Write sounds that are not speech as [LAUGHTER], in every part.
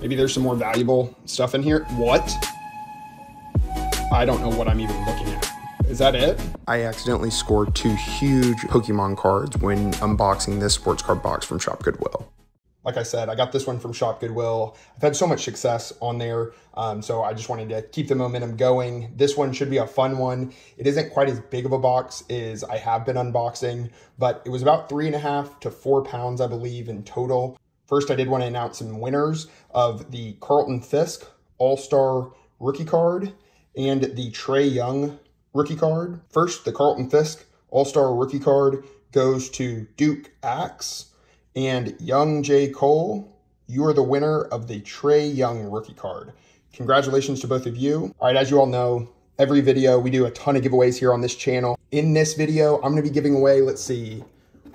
Maybe there's some more valuable stuff in here. What? I don't know what I'm even looking at. Is that it? I accidentally scored two huge Pokemon cards when unboxing this sports card box from Shop Goodwill. Like I said, I got this one from Shop Goodwill. I've had so much success on there, um, so I just wanted to keep the momentum going. This one should be a fun one. It isn't quite as big of a box as I have been unboxing, but it was about three and a half to four pounds, I believe, in total. First, I did want to announce some winners of the Carlton Fisk All-Star rookie card and the Trae Young rookie card. First, the Carlton Fisk All-Star rookie card goes to Duke Axe and Young J. Cole. You are the winner of the Trae Young rookie card. Congratulations to both of you. All right, as you all know, every video we do a ton of giveaways here on this channel. In this video, I'm going to be giving away, let's see,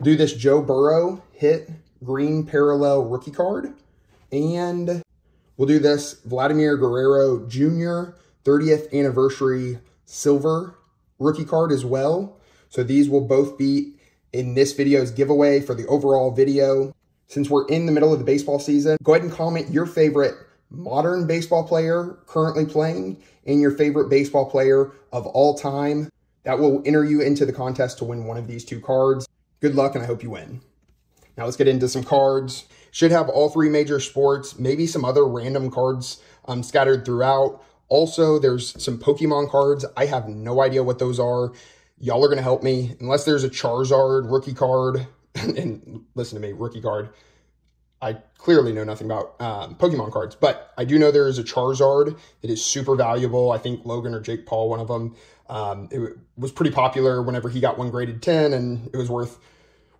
do this Joe Burrow hit green parallel rookie card. And we'll do this Vladimir Guerrero Jr. 30th anniversary silver rookie card as well. So these will both be in this video's giveaway for the overall video. Since we're in the middle of the baseball season, go ahead and comment your favorite modern baseball player currently playing and your favorite baseball player of all time. That will enter you into the contest to win one of these two cards. Good luck and I hope you win. Now let's get into some cards. Should have all three major sports, maybe some other random cards um, scattered throughout. Also, there's some Pokemon cards. I have no idea what those are. Y'all are going to help me. Unless there's a Charizard rookie card, [LAUGHS] and listen to me, rookie card. I clearly know nothing about um, Pokemon cards, but I do know there is a Charizard It is super valuable. I think Logan or Jake Paul, one of them, um, it was pretty popular whenever he got one graded 10, and it was worth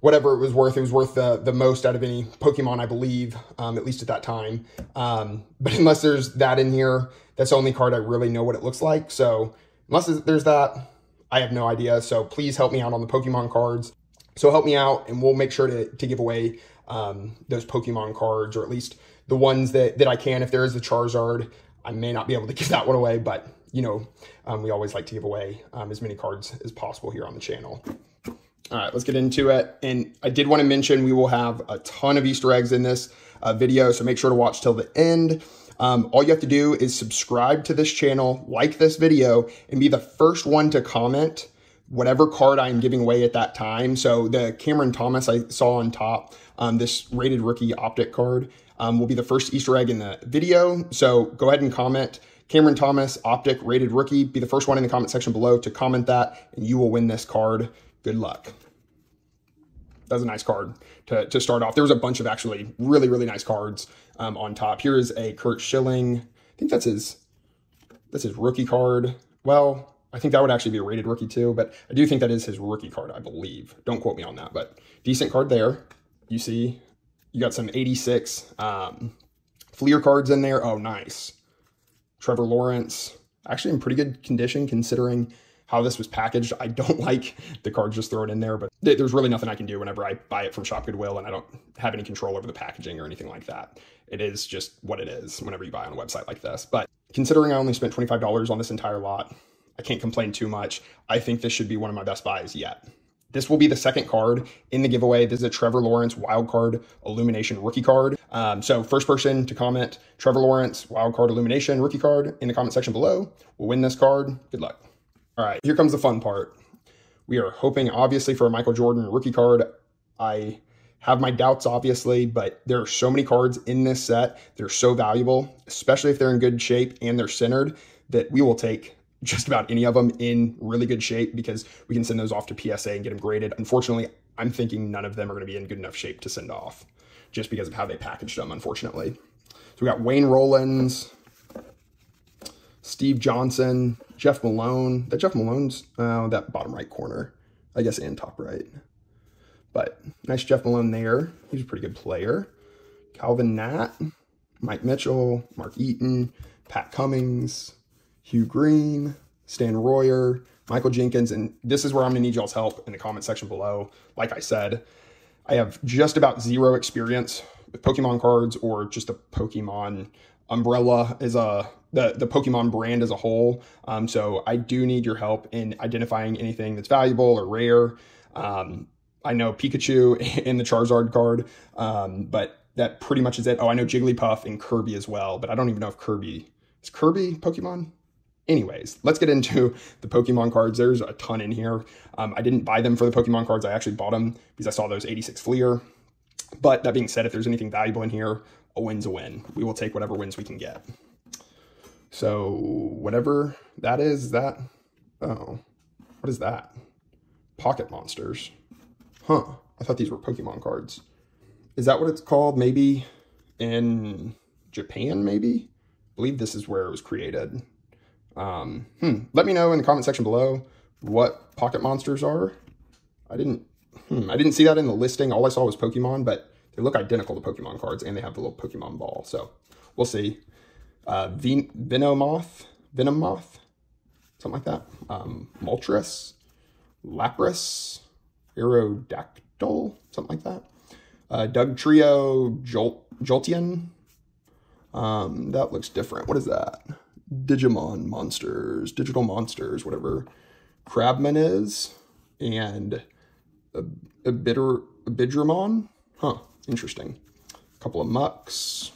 whatever it was worth. It was worth the, the most out of any Pokemon, I believe, um, at least at that time. Um, but [LAUGHS] unless there's that in here, that's the only card I really know what it looks like. So unless there's that, I have no idea. So please help me out on the Pokemon cards. So help me out and we'll make sure to, to give away um, those Pokemon cards or at least the ones that, that I can. If there is the Charizard, I may not be able to [LAUGHS] give that one away, but you know, um, we always like to give away um, as many cards as possible here on the channel. All right, let's get into it. And I did want to mention we will have a ton of Easter eggs in this uh, video, so make sure to watch till the end. Um, all you have to do is subscribe to this channel, like this video, and be the first one to comment whatever card I'm giving away at that time. So the Cameron Thomas I saw on top, um, this rated rookie optic card, um, will be the first Easter egg in the video. So go ahead and comment Cameron Thomas, optic rated rookie. Be the first one in the comment section below to comment that, and you will win this card. Good luck. That's a nice card to, to start off. There was a bunch of actually really, really nice cards um, on top. Here is a Curt Schilling. I think that's his, that's his rookie card. Well, I think that would actually be a rated rookie too, but I do think that is his rookie card, I believe. Don't quote me on that, but decent card there. You see, you got some 86 um, Fleer cards in there. Oh, nice. Trevor Lawrence, actually in pretty good condition considering how this was packaged. I don't [LAUGHS] like the cards just thrown in there, but there's really nothing I can do whenever I buy it from Shop Goodwill and I don't have any control over the packaging or anything like that. It is just what it is whenever you buy on a website like this. But considering I only spent $25 on this entire lot, I can't complain too much. I think this should be one of my best buys yet. This will be the second card in the giveaway. This is a Trevor Lawrence wild card illumination rookie card. Um, so first person to comment Trevor Lawrence wild card illumination rookie card in the comment section below will win this card. Good luck. All right, here comes the fun part. We are hoping, obviously, for a Michael Jordan rookie card. I have my doubts, obviously, but there are so many cards in this set. They're so valuable, especially if they're in good shape and they're centered, that we will take [LAUGHS] just about any of them in really good shape because we can send those off to PSA and get them graded. Unfortunately, I'm thinking none of them are going to be in good enough shape to send off just because of how they packaged them, unfortunately. So we got Wayne Rollins, Steve Johnson, Jeff Malone. That Jeff Malone's uh, that bottom right corner, I guess, and top right. But nice Jeff Malone there. He's a pretty good player. Calvin Natt, Mike Mitchell, Mark Eaton, Pat Cummings, Hugh Green, Stan Royer, Michael Jenkins. And this is where I'm going to need y'all's help in the comment section below. Like I said, I have just about zero experience with Pokemon cards or just a Pokemon umbrella is a the the Pokemon brand as a whole. Um, so I do need your help in identifying anything that's valuable or rare. Um, I know Pikachu [LAUGHS] in the Charizard card, um, but that pretty much is it. Oh, I know Jigglypuff and Kirby as well, but I don't even know if Kirby, is Kirby Pokemon? Anyways, let's get into [LAUGHS] the Pokemon cards. There's a ton in here. Um, I didn't buy them for the Pokemon cards. I actually bought them because I saw those 86 Fleer. But that being said, if there's anything valuable in here, a win's a win. We will take whatever wins we can get. So whatever that is, that, oh, what is that? Pocket monsters. Huh. I thought these were Pokemon cards. Is that what it's called? Maybe in Japan, maybe? I believe this is where it was created. Um, hmm. Let me know in the comment section below what pocket monsters are. I didn't hmm, I didn't see that in the listing. All I saw was Pokemon, but they look identical to Pokemon cards, and they have the little Pokemon ball. So we'll see. Uh, Ven Venomoth, Venomoth, something like that. Um, Moltres, Lapras, Aerodactyl, something like that. Uh, Dugtrio, Jolt, Jolteon. Um, that looks different. What is that? Digimon monsters, digital monsters, whatever Crabman is, and a, a bitter a Bidramon. Huh, interesting. A couple of Mucks.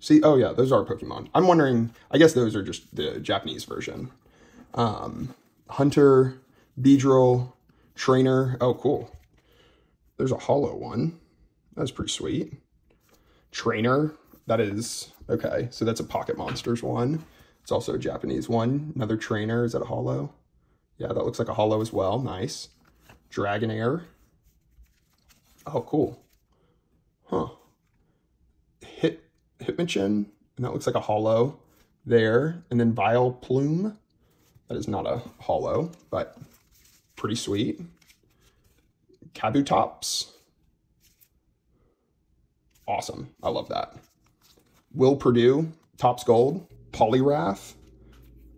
See, oh yeah, those are Pokemon. I'm wondering, I guess those are just the Japanese version. Um, Hunter, Beedrill, Trainer. Oh, cool. There's a hollow one. That's pretty sweet. Trainer. That is, okay, so that's a Pocket Monsters one. It's also a Japanese one. Another trainer. Is that a hollow? Yeah, that looks like a hollow as well. Nice. Dragonair. Oh, cool. Huh. Hit Hitmonchan. And that looks like a hollow there. And then Vileplume. That is not a hollow, but pretty sweet. Kabutops. Awesome. I love that. Will Purdue, Tops Gold. Poliwrath.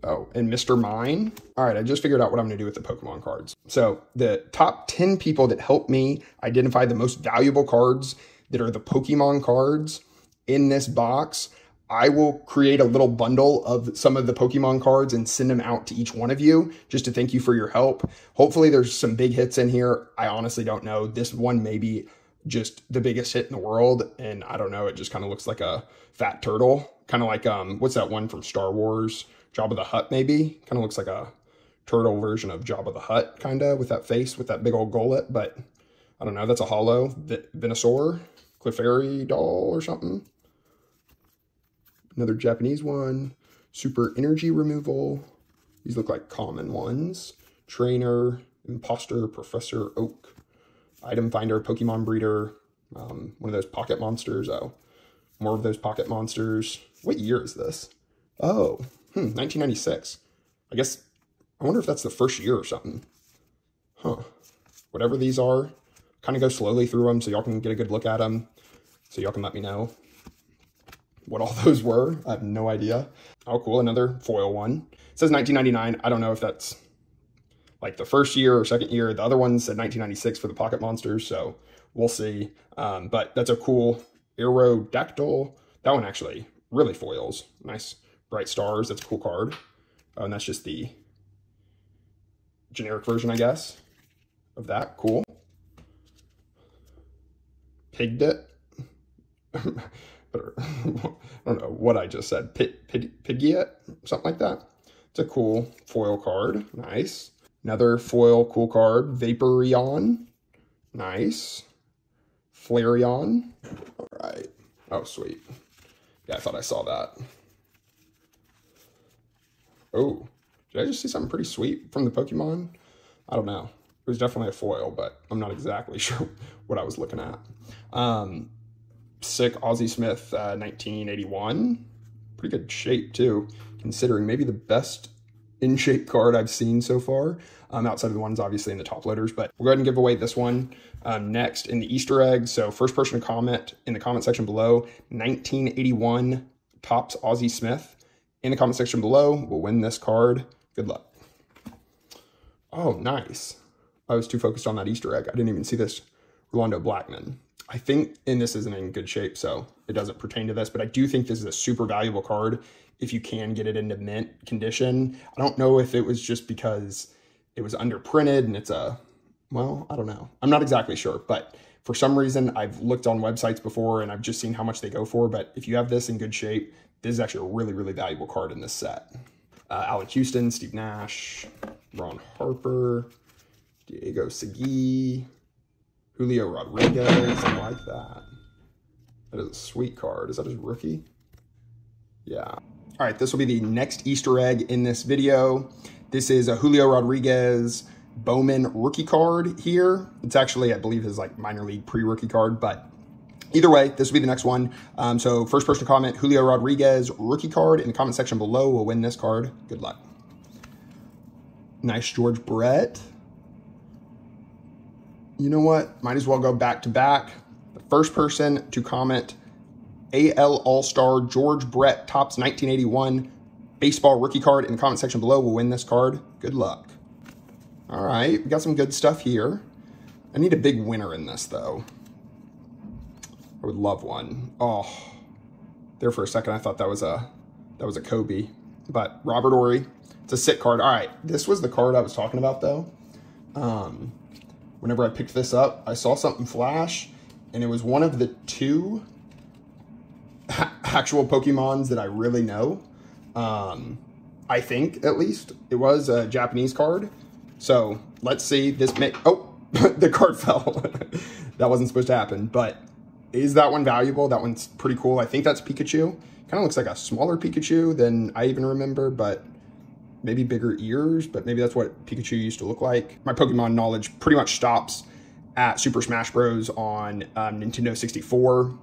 Oh, and Mr. Mime. All right, I just figured out what I'm to do with the Pokemon cards. So the top 10 people that helped me identify the most valuable cards that are the Pokemon cards in this box, I will create a little bundle of some of the Pokemon cards and send them out to each one of you just to thank you for your help. Hopefully there's some big hits in here. I honestly don't know. This one may be just the biggest hit in the world. And I don't know, it just kind of looks like a fat turtle kind of like um what's that one from Star Wars? Jabba the Hutt maybe. Kind of looks like a turtle version of Jabba the Hutt kind of with that face with that big old gullet, but I don't know. That's a hollow Venusaur, Clefairy doll or something. Another Japanese one. Super energy removal. These look like common ones. Trainer, Imposter, Professor Oak, Item Finder, Pokemon Breeder, um, one of those pocket monsters. Oh, more of those pocket monsters. What year is this? Oh, hmm, 1996. I guess, I wonder if that's the first year or something. Huh. Whatever these are, kind of go slowly through them so y'all can get a good look at them. So y'all can let me know what all [LAUGHS] those were. I have no idea. Oh, cool. Another foil one. It says 1999. I don't know if that's like the first year or second year. The other one said 1996 for the Pocket Monsters. So we'll see. Um, but that's a cool Aerodactyl. That one actually really foils. Nice bright stars. That's a cool card. Oh, and that's just the generic version, I guess, of that. Cool. Pigged [LAUGHS] it. [LAUGHS] I don't know what I just said. Pidgeot? Something like that. It's a cool foil card. Nice. Another foil cool card. Vaporeon. Nice. Flareon. All right. Oh, sweet. Yeah, I thought I saw that. Oh, did I just see something pretty sweet from the Pokemon? I don't know. It was definitely a foil, but I'm not exactly [LAUGHS] sure what I was looking at. Um, sick Ozzie Smith, uh, 1981. Pretty good shape, too, considering maybe the best in shape card I've seen so far, um, outside of the ones obviously in the top loaders. But we'll go ahead and give away this one um, next in the Easter egg. So, first person to comment in the comment section below 1981 Topps Ozzie Smith in the comment section below we'll win this card. Good luck. Oh, nice. I was too focused on that Easter egg. I didn't even see this Rolando Blackman. I think, and this isn't in good shape, so it doesn't pertain to this, but I do think this is a super valuable card if you can get it into mint condition. I don't know if it was just because it was underprinted and it's a, well, I don't know. I'm not exactly sure, but For some reason, I've looked on websites before and I've just seen how much they go for, but if you have this in good shape, this is actually a really, really valuable card in this set. Uh, Allan Houston, Steve Nash, Ron Harper, Diego Segui, Julio Rodriguez. I like that. That is a sweet card. Is that his rookie? Yeah. All right, this will be the next Easter egg in this video. This is a Julio Rodriguez Bowman rookie card here. It's actually, I believe, his like minor league pre-rookie card, but either way, this will be the next one. Um, so first person to comment, Julio Rodriguez rookie card in the comment section below will win this card. Good luck. Nice George Brett. You know what? Might as well go back to back. The first person to comment AL All-Star George Brett Topps 1981 baseball rookie card in the comment section below will win this card. Good luck. All right, we got some good stuff here. I need a big winner in this, though. I would love one. Oh, there for a second, I thought that was a that was a Kobe. But Robert Horry, it's a sit card. All right, this was the card I was talking about, though. Um, whenever I picked this up, I saw something flash, and it was one of the two actual Pokemons that I really know. Um, I think, at least. It was a Japanese card. So, let's see. This may... Oh, [LAUGHS] the card [LAUGHS] fell. that wasn't supposed to happen. But is that one valuable? That one's pretty cool. I think that's Pikachu. Kind of looks like a smaller Pikachu than I even remember, but maybe bigger ears, but maybe that's what Pikachu used to look like. My Pokemon knowledge pretty much stops at Super Smash Bros. on um, Nintendo 64.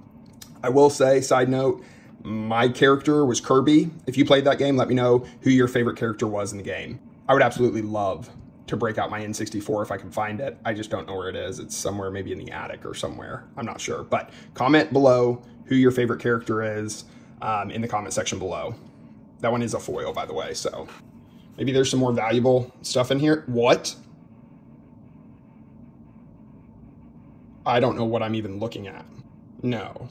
I will say, side note, my character was Kirby. If you played that game, let me know who your favorite character was in the game. I would absolutely love to break out my N64 if I can find it. I just don't know where it is. It's somewhere maybe in the attic or somewhere. I'm not sure. But comment below who your favorite character is um, in the comment section below. That one is a foil, by the way, so maybe there's some more valuable stuff in here. What? I don't know what I'm even looking at. No.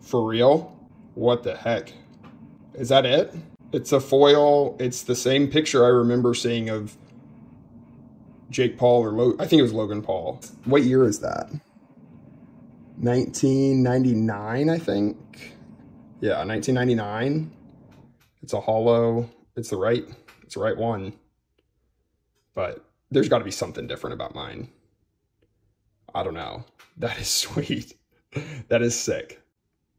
For real? What the heck? Is that it? It's a foil. It's the same picture I remember seeing of Jake Paul or Lo I think it was Logan Paul. What year is that? 1999, I think. Yeah, 1999. It's a hollow. It's the right, it's the right one. But there's got to be something different about mine. I don't know. [LAUGHS] That is sweet. [LAUGHS] that is sick.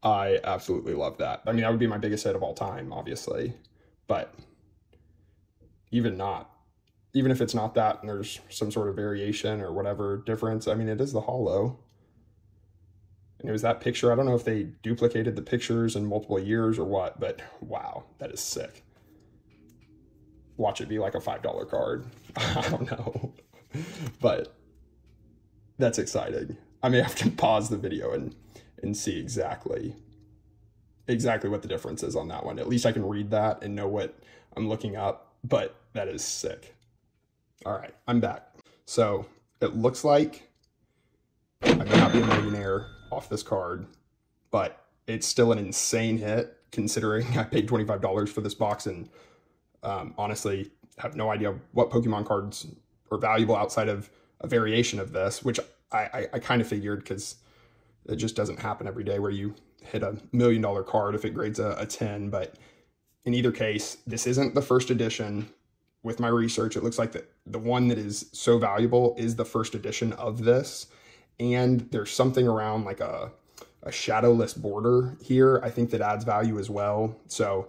I absolutely love that. I mean, that would be my biggest hit of all time, obviously. But even not, even if it's not that and there's some sort of variation or whatever difference, I mean, it is the hollow. And it was that picture. I don't know if they duplicated the pictures in multiple years or what, but wow, that is sick. Watch it be like a $5 card. [LAUGHS] I don't know. but that's exciting. I may have to pause the video and and see exactly exactly what the difference is on that one. At least I can read that and know what I'm looking up, but that is sick. All right, I'm back. So it looks like I may not be a millionaire off this card, but it's still an insane hit considering [LAUGHS] I paid $25 for this box and um, honestly have no idea what Pokemon cards are valuable outside of a variation of this, which I, I, I kind of figured because it just doesn't happen every day where you hit a million dollar card if it grades a, a 10. But in either case, this isn't the first edition. With my research, it looks like the, the one that is so valuable is the first edition of this. And there's something around like a, a shadowless border here. I think that adds value as well. So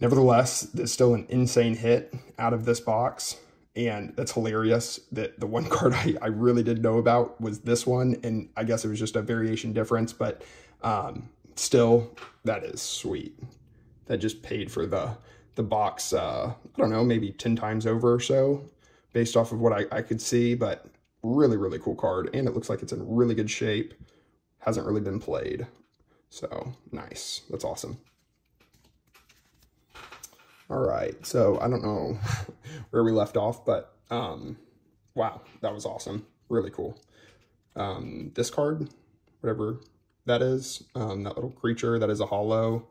nevertheless, there's still an insane hit out of this box and that's hilarious that the one [LAUGHS] card I, I really did know about was this one and i guess it was just a variation difference but um, still that is sweet. That just paid for the the box uh, i don't know maybe 10 times over or so based off of what I, I could see but really really cool card and it looks like it's in really good shape. Hasn't really been played. So nice. That's awesome all right, so I don't know [LAUGHS] where we left off, but um, wow, that was awesome. Really cool. Um, this card, whatever that is, um, that little creature, that is a hollow.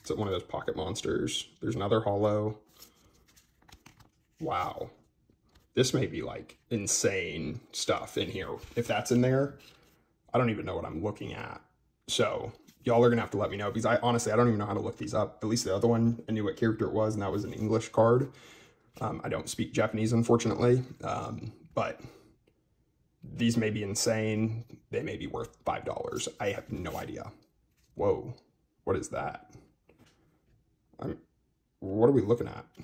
It's one of those pocket monsters. There's another hollow. Wow. This may be like insane stuff in here. If that's in there, I don't even know what I'm looking at. So y'all are gonna have to let me know because I honestly I don't even know how to look these up. At least the other one, I knew what character it was, and that was an English card. Um, I don't speak Japanese, unfortunately, um, but these may be insane. They may be worth five dollars. I have no idea. Whoa, what is that? I'm, what are we looking at? [LAUGHS]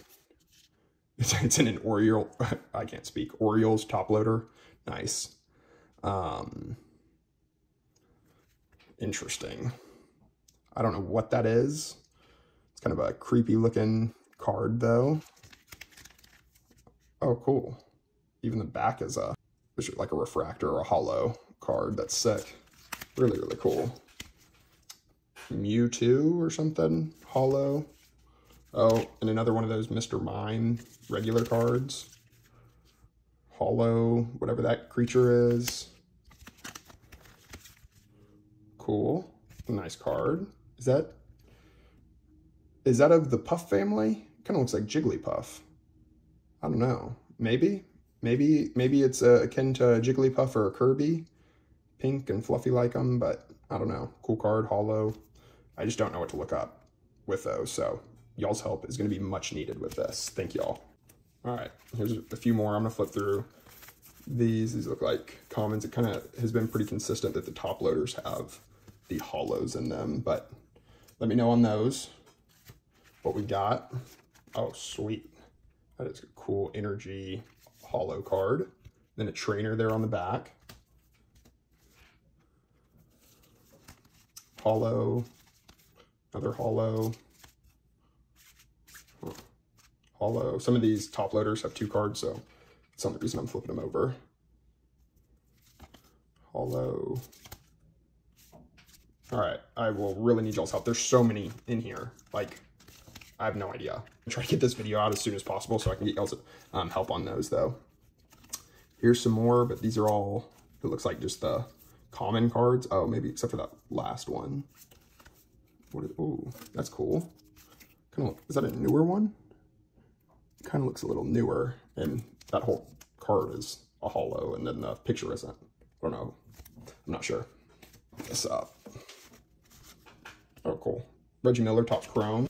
It's, it's in an Oriole. [LAUGHS] I can't speak. Orioles top loader. Nice. Um, interesting. I don't know what that is. It's kind of a creepy looking card though. Oh, cool. Even the back is a, like a refractor or a hollow card. That's sick. Really, really cool. Mewtwo or something. Hollow. Oh, and another one of those Mr. Mime regular cards. Hollow, whatever that creature is. Cool. Nice card. Is that is that of the Puff family? Kind of looks like Jigglypuff. I don't know. Maybe? Maybe maybe it's uh, akin to Jigglypuff or Kirby. Pink and fluffy like them, but I don't know. Cool card, hollow. I just don't know what to look up with those, so y'all's help is going to be much needed with this. Thank y'all. All right, here's a few more. I'm going to flip through these. These look like commons. It kind of has been pretty consistent that the top loaders have the hollows in them, but let me know on those what we got. Oh, sweet. That is a cool energy hollow card. Then a trainer there on the back. Hollow, another hollow, hollow. Some of these top loaders have two cards, so that's the reason I'm flipping them over. Hollow. All right, I will really need y'all's help. There's so many in here. Like, I have no idea. I'm trying to get this video out as soon as possible so I can get y'all's um, help on those, though. Here's some more, but these are all, it looks like just the common cards. Oh, maybe except for that last one. What is, oh, that's cool. Kind of, is that a newer one? kind of looks a little newer, and that whole card is a hollow, and then the picture isn't. I don't know. I'm not sure. This up. Oh, cool. Reggie Miller, Topps chrome.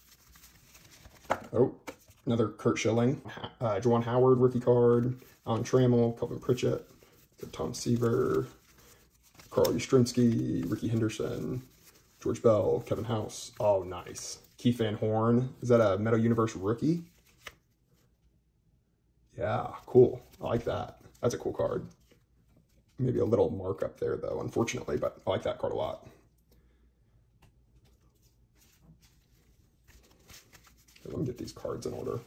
Oh, another Curt Schilling. Uh, Juwan Howard, rookie card. Alan Trammell, Calvin Pritchett. Tom Seaver. Carl Yastrzemski, Rickey Henderson. George Bell, Kevin House. Oh, nice. Keith Van Horn. Is that a Metal Universe rookie? Yeah, cool. I like that. That's a cool card. Maybe a little markup there, though, unfortunately, but I like that card a lot. Let me get these cards in order.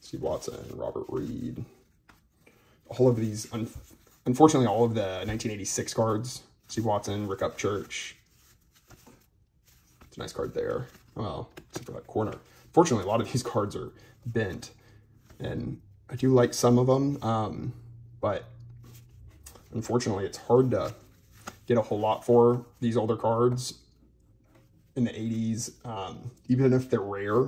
Steve Watson, Robert Reed. All of these, un unfortunately, all of the 1986 cards, Steve Watson, Rick Upchurch, it's a nice card there. Well, except for that corner. Fortunately, a lot of these [LAUGHS] cards are bent. And I do like some of them, um, but unfortunately, it's hard to get a whole lot for these older cards in the 80s, um, even if they're rare,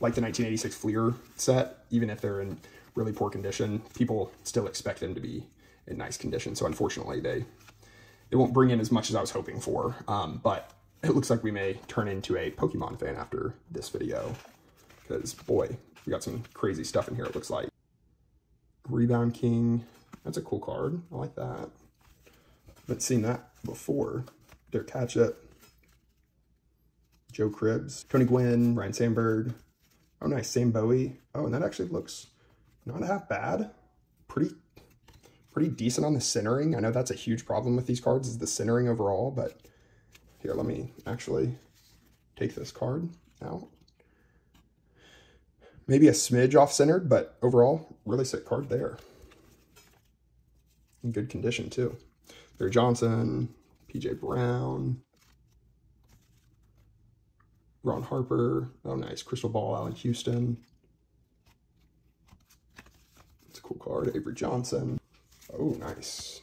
like the 1986 Fleer set, even if they're in really poor condition, people still expect them to be in nice condition. So unfortunately, they they won't bring in as much as I was hoping for. Um, but it looks like we may turn into a Pokemon fan after this video. Because, boy, we got some crazy stuff in here, it looks like. Rebound King. That's a cool card. I like that. Haven't seen that before. Derek Hatchett. Joe Cribbs. Tony Gwynn. Ryne Sandberg. Oh, nice. Sam Bowie. Oh, and that actually looks not half bad. Pretty pretty decent on the centering. I know that's a huge problem with these cards is the centering overall, but here, let me actually take this card out. Maybe a smidge off-centered, but overall, really sick card there. In good condition, too. Larry Johnson, P.J. Brown, Ron Harper. Oh, nice. Crystal Ball, Allan Houston. It's a cool card. Avery Johnson. Oh, nice.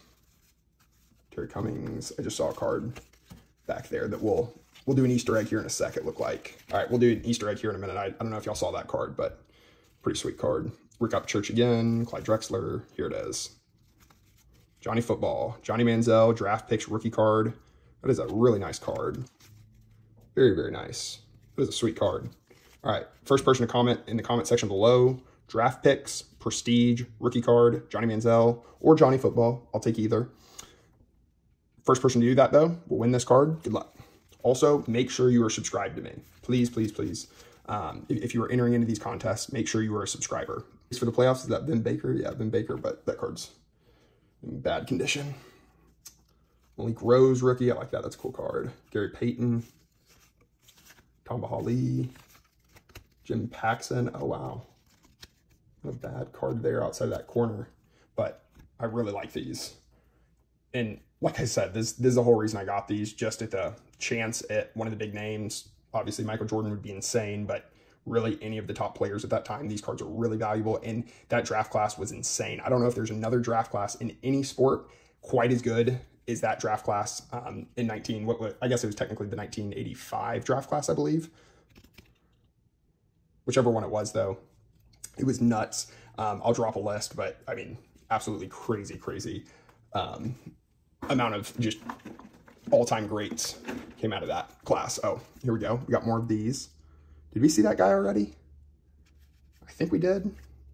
Terry Cummings. I just saw a card back there that we'll We'll do an Easter egg here in a sec, it looked like. All right, we'll do an Easter egg here in a minute. I, I don't know if y'all saw that card, but pretty sweet card. Rick Upchurch again, Clyde Drexler, here it is. Johnny Football, Johnny Manziel, draft picks rookie card. That is a really nice card. Very, very nice. That is a sweet card. All right, first person to comment in the comment section below, draft picks, prestige, rookie card, Johnny Manziel, or Johnny Football. I'll take either. First person to do that, though, will win this card. Good luck. Also, make sure you are subscribed to me. Please, please, please. Um, if, if, you are entering into these contests, make sure you are a subscriber. For the playoffs, is that Ben Baker? Yeah, Ben Baker, but that card's in bad condition. Malik Rose, rookie. I like that. That's a cool card. Gary Payton. Tamba Hali. Jim Paxson. Oh, wow. Not a bad card there outside of that corner. But I really like these. And like I said, this, this is the whole reason I got these, just at the chance at one of the big names. Obviously, Michael Jordan would be insane, but really any of the top players at that time, these cards are really valuable. And that draft class was insane. I don't know if there's another draft class in any sport quite as good as that draft class um, in 19, what, what I guess it was technically the 1985 draft class, I believe. Whichever one it was, though, it was nuts. Um, I'll drop a list, but I mean, absolutely crazy, crazy um, amount of just all-time greats came out of that class. Oh, here we go. We got more of these. Did we see that guy already? I think we did.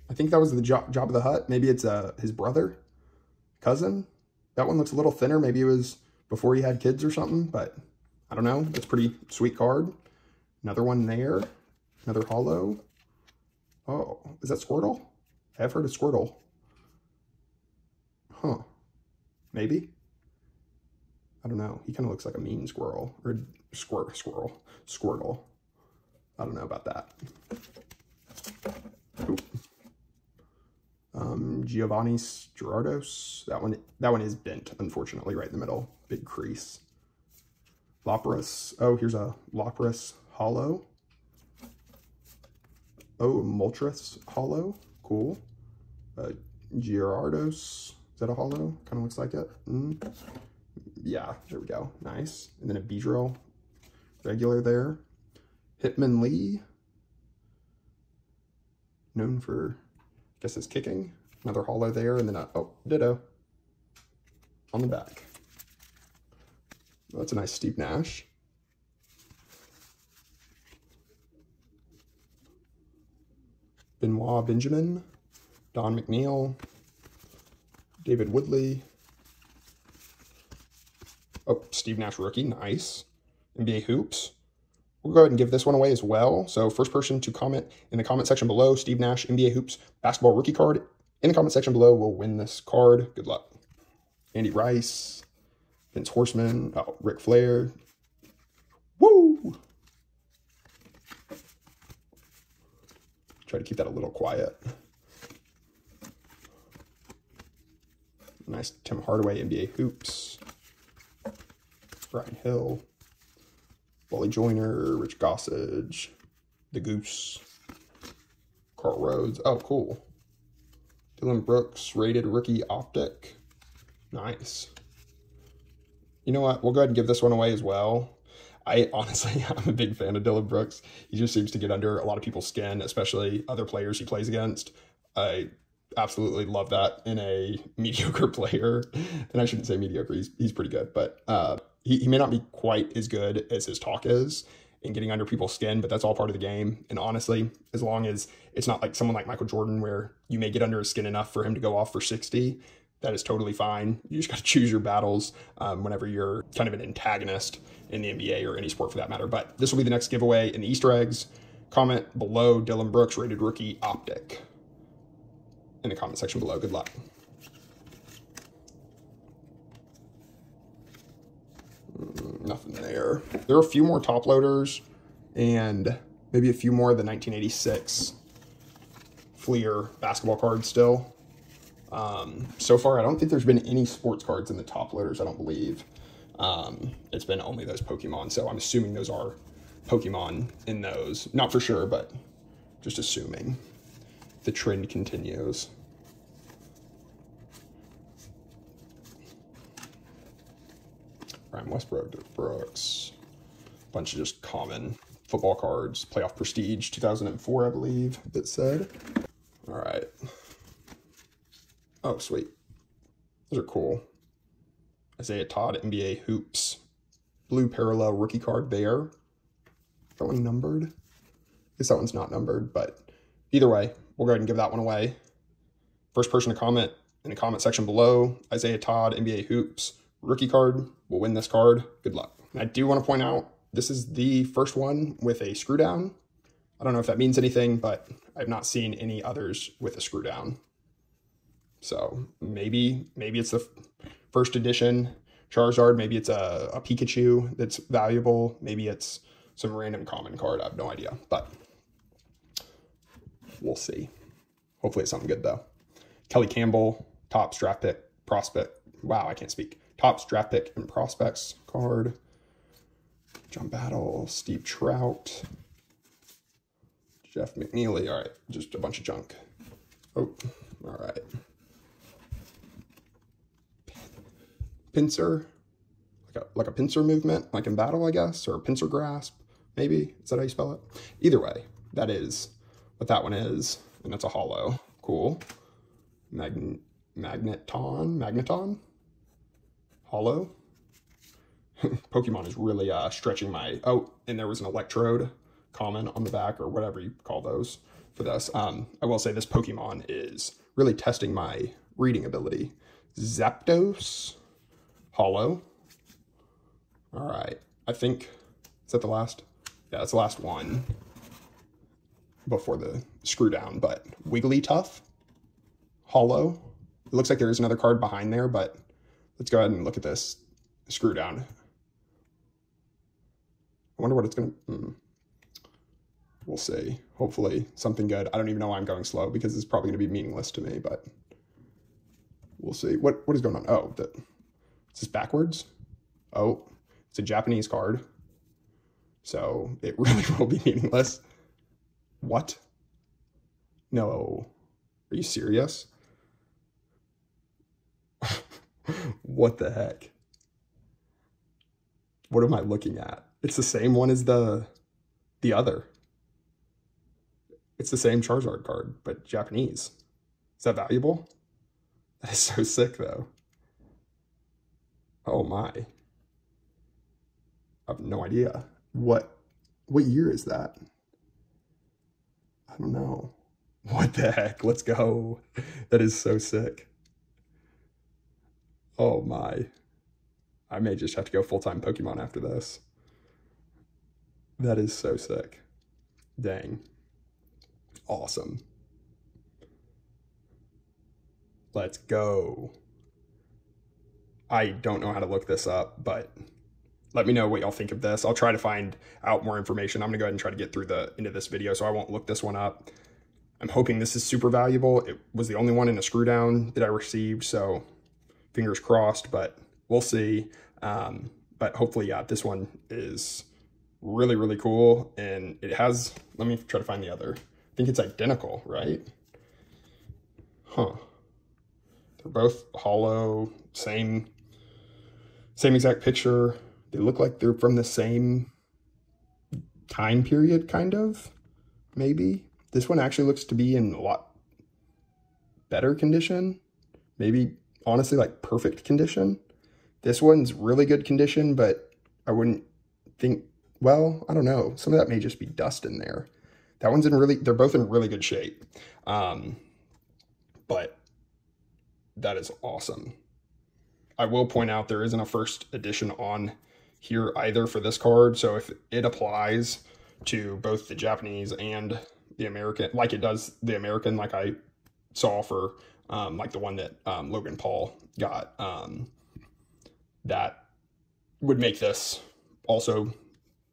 I think that was the job, of the hut. Maybe it's uh, his brother, cousin. That one looks a little thinner. Maybe it was before he had kids or something, but I don't know. It's pretty sweet card. Another one there. Another hollow. Oh, is that Squirtle? I've heard of Squirtle. Huh. Maybe. I don't know. He kind of looks like a mean squirrel. Or squirt, squirrel. Squirtle. I don't know about that. Um, Giovanni Gyarados. That one, that one is bent, unfortunately, right in the middle. Big crease. Lapras. Oh, here's a Lapras hollow. Oh, Moltres hollow. Cool. Uh, Gyarados. Is that a hollow? Kind of looks like it. Mm. Yeah, there we go. Nice. And then a Beedrill regular there. Hitmonlee, known for, I guess, his kicking. Another hollow there, and then a, oh, ditto on the back. that's a nice Steve Nash. Benoit Benjamin, Don McNeil, David Woodley. Oh, Steve Nash rookie, nice. NBA Hoops. We'll go ahead and give this one away as well. So first person to comment in the comment section below, Steve Nash, NBA Hoops basketball rookie card. In the comment section below will win this card. Good luck. Andy Rice, Vince Horseman, oh, Ric Flair. Woo! Try to keep that a little quiet. Nice Tim Hardaway, NBA Hoops. Brian Hill. Wally Joyner, Rich Gossage, The Goose, Carl Rhodes. Oh, cool. Dillon Brooks, rated rookie optic. Nice. You know what? We'll go ahead and give this one away as well. I [LAUGHS] honestly, I'm a big fan of Dillon Brooks. He just seems to get under a lot of people's skin, especially other players he plays against. I absolutely love that in a [LAUGHS] mediocre player. And I shouldn't say mediocre, he's, he's pretty good, but uh, he, he may not be quite as good as his talk is in getting under people's skin, but that's all part of the game. And honestly, as long as it's not like someone like Michael Jordan, where you may get under his skin enough for him to go off for 60, that is totally fine. You just got to [LAUGHS] choose your battles um, whenever you're kind of an antagonist in the NBA or any sport for that matter. But this will be the next giveaway in the Easter eggs. Comment below Dillon Brooks, rated rookie optic in the comment section below. Good luck. Nothing there. There are a few more top loaders and maybe a few more of the 1986 Fleer basketball cards still. Um, so far, I don't think there's been any sports cards in the top loaders, I don't believe. Um, it's been only those Pokemon, so I'm assuming those are Pokemon in those. Not for sure, but just assuming the trend continues. Brian Westbrook, Brooks, bunch of just common football cards. Playoff Prestige 2004, I believe it said. All right. Oh, sweet. Those are cool. Isaiah Todd, NBA Hoops. Blue Parallel Rookie Card there. That one numbered? I guess that one's not numbered, but either way, we'll go ahead and give that one away. First person to comment in the comment section below, Isaiah Todd, NBA Hoops, rookie card, will win this card. Good luck. I do want to point out, this is the first one with a screw down. I don't know if that means anything, but I've not seen any others with a screw down. So maybe, maybe it's the first edition Charizard. Maybe it's a, a Pikachu that's valuable. Maybe it's some random common card. I have no idea, but we'll see. Hopefully it's something good though. Kelly Campbell, top draft pick, prospect. Wow, I can't speak. Top draft pick and prospects card. John Battle, Steve Trout, Jeff McNeely. All right, just a bunch of junk. Oh, all right. Pincer, like a, like a pincer movement, like in battle, I guess, or pincer grasp, maybe. Is that how you spell it? Either way, that is what that one is, and that's a hollow. Cool. Mag magneton, magneton, hollow. [LAUGHS] Pokemon is really uh, stretching my, oh, and there was an electrode common on the back or whatever you call those for this. Um, I will say this Pokemon is really testing my reading ability. Zapdos, hollow. All right, I think, is that the last? Yeah, that's the last one before the screw down, but Wigglytuff, hollow. It looks like there is another card behind there, but let's go ahead and look at this screw down. I wonder what it's going to, mm. we'll see. Hopefully something good. I don't even know why I'm going slow because it's probably going to be meaningless to me, but we'll see. What What is going on? Oh, the, is this backwards? Oh, it's a Japanese card. So it [LAUGHS] really will be meaningless. What? No. Are you serious? [LAUGHS] what the heck? What am I looking at? It's the same one as the the other. It's the same Charizard card, but Japanese. Is that valuable? That is [LAUGHS] so sick, though. Oh my. I have no idea. What what year is that? I don't know. [LAUGHS] What the heck? Let's go. That is so sick. Oh my. I may just have to go full-time Pokemon after this. That is so sick. Dang. Awesome. Let's go. I don't know how to look this up, but let me know what y'all think of this. I'll try to find out more information. I'm gonna go ahead and try to get through the end of this video, so I won't look this one up. I'm hoping this is super valuable. It was the only one in a screw down that I received, so fingers crossed, but we'll see. Um, but hopefully, yeah, this one is really, really cool. And it has, let me try to find the other. I think it's identical, right? Huh. They're both hollow, same same exact picture. They look like they're from the same time period, kind of, maybe. This one actually looks to be in a lot better condition. Maybe, honestly, like perfect condition. This one's really good condition, but I wouldn't think, well, I don't know. Some of that may just be dust in there. That one's in really, they're both in really good shape. Um, but that is awesome. I will point out there isn't a first edition on here either for this card. So if it applies to both the Japanese and the American, like it does the American, like I saw for um, like the one that um, Logan Paul got, um, that would make this also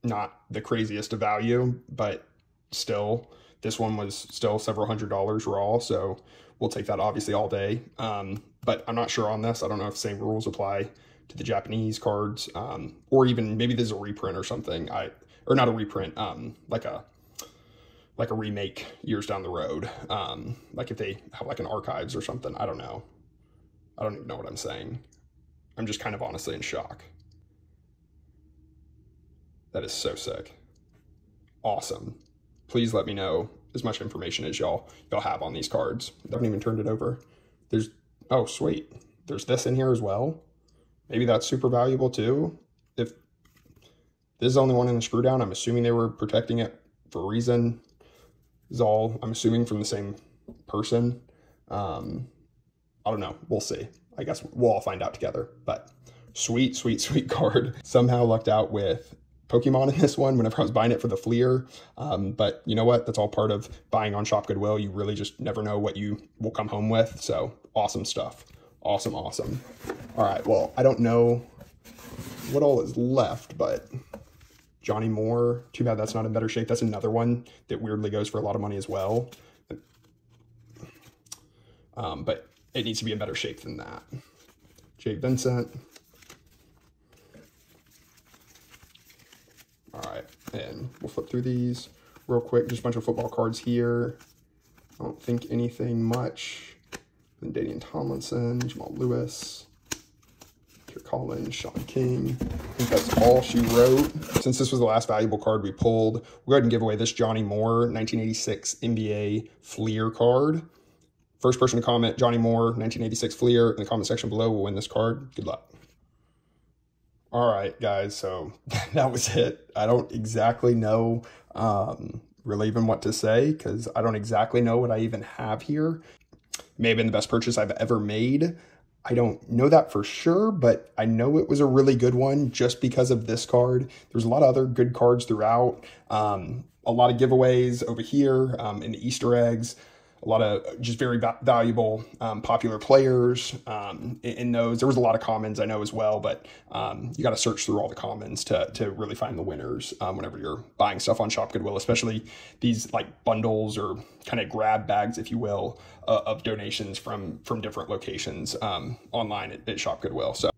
not the craziest of value, but still, this one was still several hundred dollars raw. So we'll take that obviously all day. Um, but I'm not sure on this. I don't know if the same rules apply to the Japanese cards, um, or even maybe there's a reprint or something. I or not a reprint, um, like a like a remake years down the road. Um, like if they have like an archives or something. I don't know. I don't even know what I'm saying. I'm just kind of honestly in shock. That is so sick. Awesome. Please let me know as much information as y'all y'all have on these cards. I haven't even turned it over. There's, oh, sweet. There's this in here as well. Maybe that's super valuable too. If this is the only one in the screw down, I'm assuming they were protecting it for a reason. Is all I'm assuming from the same person. Um, I don't know. We'll see. I guess we'll all find out together. But sweet, sweet, [LAUGHS] sweet card. Somehow lucked out with Pokemon in this one whenever I was buying it for the Fleer. Um, but you know what? That's all part of buying on Shop Goodwill. You really just never know what you will come home with. So awesome stuff. Awesome, awesome. All right, well, I don't know what all is left, but Johnny Moore, too bad that's not in better shape. That's another one that weirdly goes for a lot of money as well. Um, but it needs to be in better shape than that. Jay Vincent. All right, and we'll flip through these real quick. Just a bunch of football cards here. I don't think anything much. Then Danian Tomlinson, Jamal Lewis, Collins, Shaun King. I think that's all she wrote. Since this was the last valuable card we pulled, we'll go ahead and give away this Johnny Moore 1986 NBA Fleer card. First person to comment, Johnny Moore, 1986 Fleer, in the comment section below will win this card. Good luck. All right, guys, so [LAUGHS] that was it. I don't exactly know um, really even what to say because I don't exactly know what I even have here. may have been the best purchase I've ever made. I don't know that for sure, but I know it was a really good one just because of this card. There's a lot of other good cards throughout. Um, a lot of giveaways over here um, the Easter eggs a lot of just very valuable, um, popular players um, in, in, those. There was a lot of commons I know as well, but um, you got to search through all the commons to, to really find the winners um, whenever you're buying stuff on Shop Goodwill, especially these like bundles or kind of grab bags, if you will, uh, of donations from from different locations um, online at, at Shop Goodwill. So.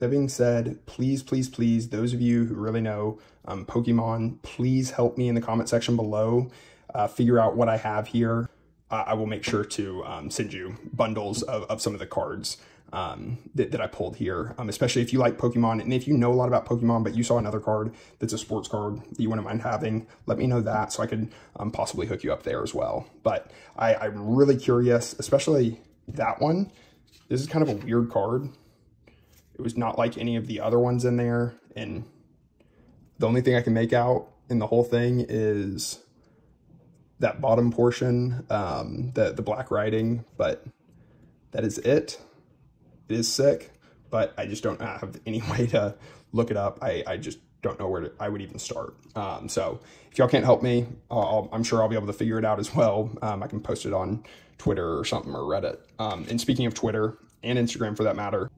That being said, please, please, please, those of you who really know um, Pokemon, please help me in the comment section below. Uh, figure out what I have here I will make sure to um, send you bundles of, of some of the cards um, that, that I pulled here, um, especially if you like Pokemon and if you know a lot about Pokemon, but you saw another card that's a sports card that you wouldn't mind having, let me know that so I could um, possibly hook you up there as well. But I, I'm really curious, especially that one. This is kind of a weird card. It was not like any of the other ones in there. And the only thing I can make out in the whole thing is that bottom portion, um, the, the black writing, but that is it. It is sick, but I just don't have any [LAUGHS] way to look it up. I, I just don't know where to, I would even start. Um, so if y'all can't help me, i am sure I'll be able to figure it out as well. Um, I can post it on Twitter or something or Reddit. Um, and speaking of Twitter and Instagram for that matter,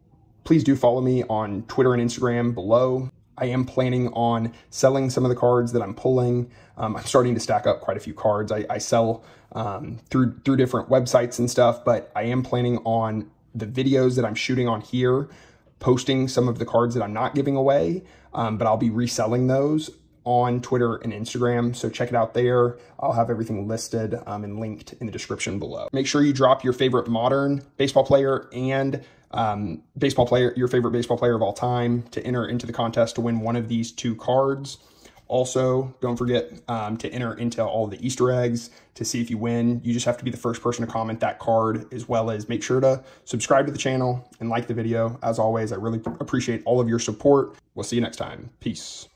please do follow me on Twitter and Instagram below. I am planning on selling some of the cards that I'm pulling. Um, I'm starting to stack up quite a few cards. I, I sell um, through through different websites and stuff, but I am planning on the videos that I'm shooting on here, posting some of the cards that I'm not giving away, um, but I'll be reselling those on Twitter and Instagram. So check it out there. I'll have everything listed um, and linked in the description below. Make sure you drop your favorite modern baseball player and um, baseball player, your favorite baseball player of all time to enter into the contest to win one of these two cards. Also, don't forget um, to enter into all the Easter eggs to see if you win. You just have to be the first person to comment that card, as well as make sure to subscribe to the channel and like the video. As always, I really appreciate all of your support. We'll see you next time. Peace.